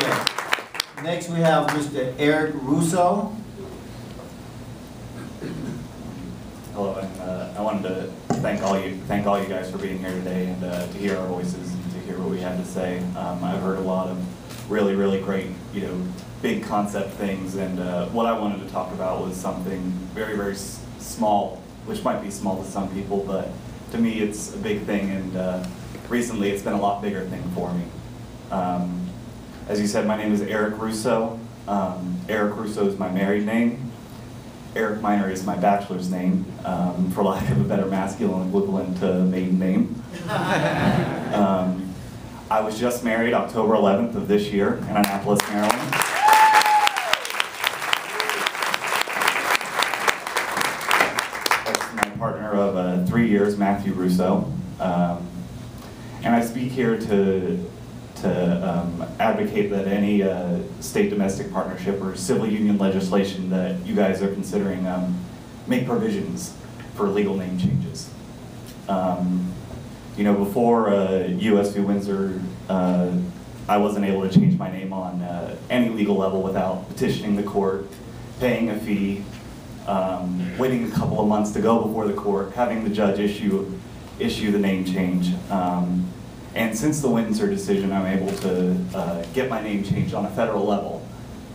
Chair. Next, we have Mr. Eric Russo. Hello, and uh, I wanted to thank all you, thank all you guys for being here today and uh, to hear our voices and to hear what we had to say. Um, I've heard a lot of really, really great, you know, big concept things, and uh, what I wanted to talk about was something very, very small, which might be small to some people, but to me, it's a big thing, and uh, recently, it's been a lot bigger thing for me. Um, as you said, my name is Eric Russo. Um, Eric Russo is my married name. Eric Miner is my bachelor's name, um, for lack of a better masculine equivalent to maiden name. Um, I was just married October 11th of this year in Annapolis, Maryland. That's my partner of uh, three years, Matthew Russo. Um, and I speak here to, advocate that any uh, state domestic partnership or civil union legislation that you guys are considering um, make provisions for legal name changes. Um, you know, before uh, U.S. v. Windsor, uh, I wasn't able to change my name on uh, any legal level without petitioning the court, paying a fee, um, waiting a couple of months to go before the court, having the judge issue issue the name change. Um, and since the Windsor decision, I'm able to uh, get my name changed on a federal level.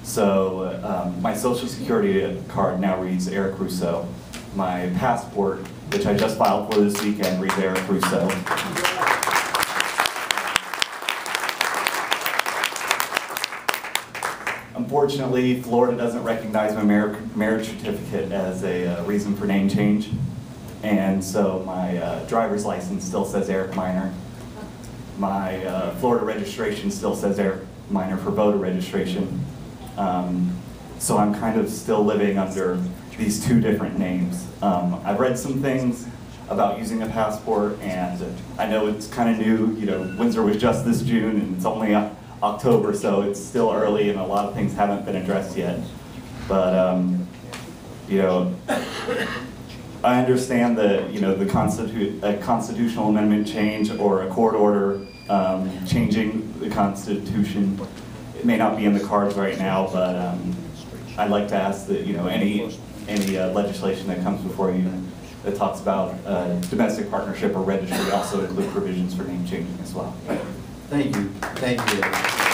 So um, my social security card now reads Eric Russo. My passport, which I just filed for this weekend, reads Eric Russo. Unfortunately, Florida doesn't recognize my mar- marriage certificate as a uh, reason for name change. And so my uh, driver's license still says Eric Minor. My uh, Florida registration still says air Minor for voter registration. Um, so I'm kind of still living under these two different names. Um, I've read some things about using a passport, and I know it's kind of new. You know, Windsor was just this June, and it's only October, so it's still early, and a lot of things haven't been addressed yet. But um, you know, I understand that, you know, the constitu- a constitutional amendment change or a court order um, changing the constitution, it may not be in the cards right now, but um, I'd like to ask that, you know, any, any uh, legislation that comes before you that talks about uh, domestic partnership or registry also include provisions for name changing as well. Thank you, thank you.